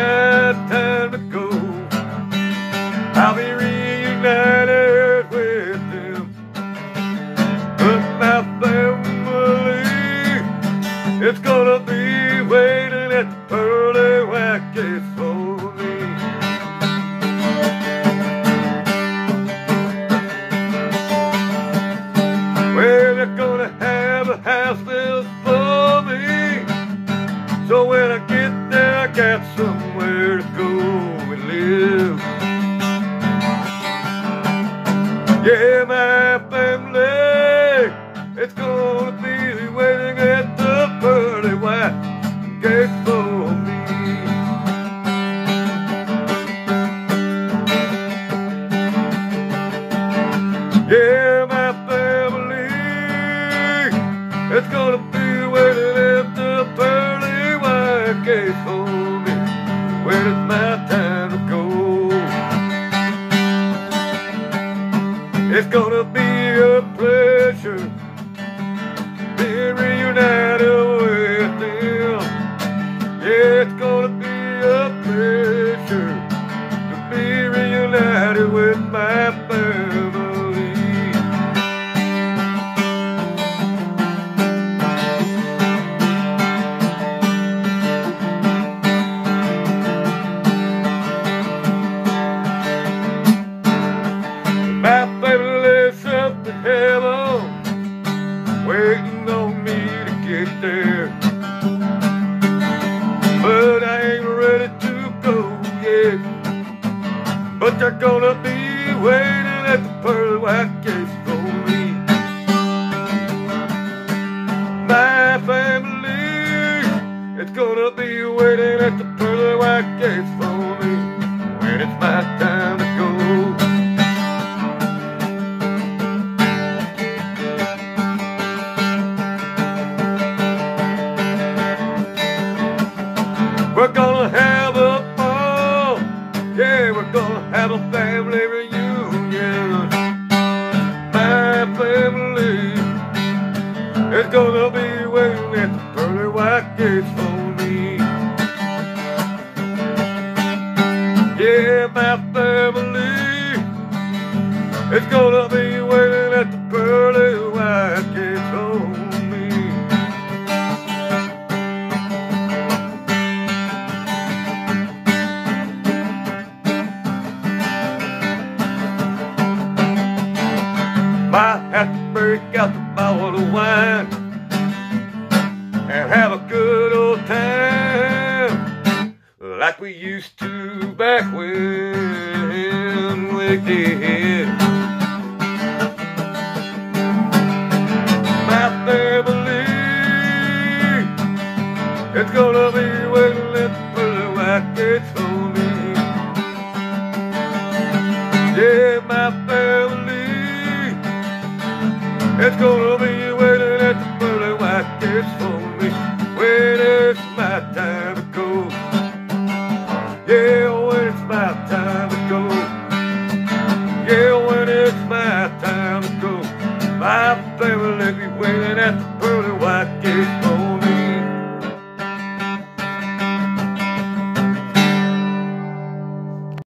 it's gonna be waiting at the pearly white gate for me when my time to go. It's gonna be But they're gonna be waiting at the pearly white gates for me. My family, it's gonna be waiting at the pearly white gates for me when it's my time to go. We're gonna a family reunion. My family is gonna be waiting at the pearly white gates for me. Yeah, my family is gonna be out the bottle of wine and have a good old time like we used to back when we did. My family, it's gonna It's gonna